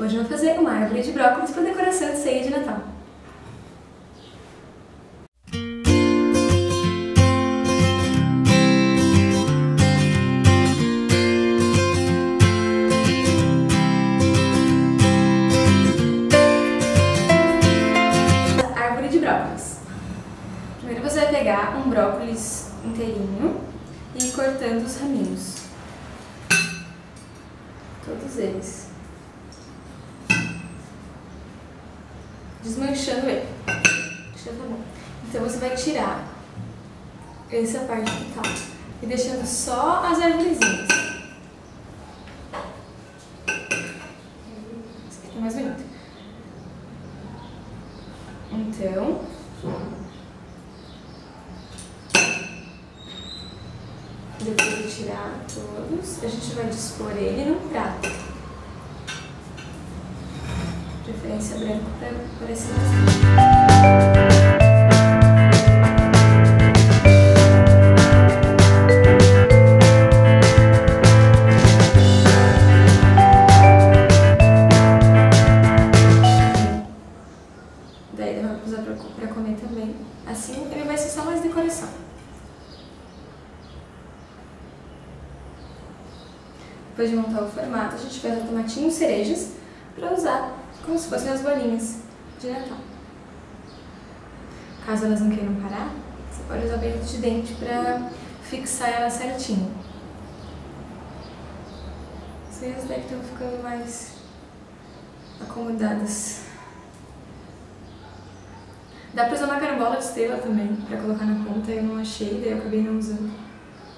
Hoje eu vou fazer uma árvore de brócolis para decoração de ceia de Natal. Árvore de brócolis. Primeiro você vai pegar um brócolis inteirinho e ir cortando os raminhos. Todos eles. Desmanchando ele. Eu tá bom. Então você vai tirar essa parte que tá e deixando só as árvorezinhas. Esse aqui tá mais bonito. Então, depois de tirar todos, a gente vai dispor ele num prato. Preferência branco para parecer mais Daí dá pra usar pra, pra comer também. Assim ele vai ser só mais decoração. Depois de montar o formato, a gente vai usar tomatinhos cerejas para usar como se fossem as bolinhas de Natal. Caso elas não queiram parar, você pode usar o de dente para fixar ela certinho. Vocês devem estão ficando mais acomodadas. Dá pra usar uma carambola de estrela também, pra colocar na ponta, eu não achei, daí eu acabei não usando.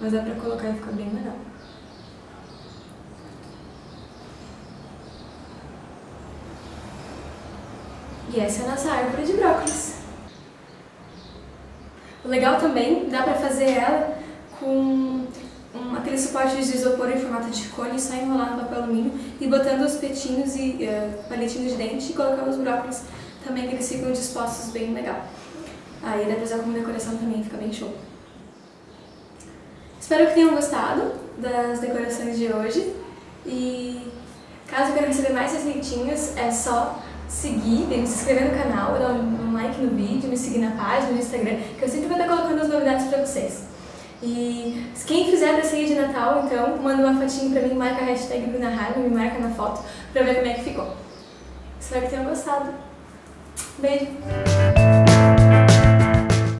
Mas dá pra colocar e ficar bem legal. E essa é a nossa árvore de brócolis. O legal também, dá pra fazer ela com um, aquele suporte de isopor em formato de cone, só enrolar no papel alumínio e botando os petinhos e uh, palitinhos de dente e colocar os brócolis também, que eles ficam dispostos bem legal. Aí dá pra usar como decoração também, fica bem show. Espero que tenham gostado das decorações de hoje e caso queiram receber mais receitinhas, é só seguir, se inscrever no canal, dar um like no vídeo, me seguir na página, no Instagram, que eu sempre vou estar colocando as novidades pra vocês. E quem fizer da ceia de Natal, então, manda uma fotinho pra mim, marca a hashtag Bruna Harma, me marca na foto pra ver como é que ficou. Espero que tenham gostado. Beijo!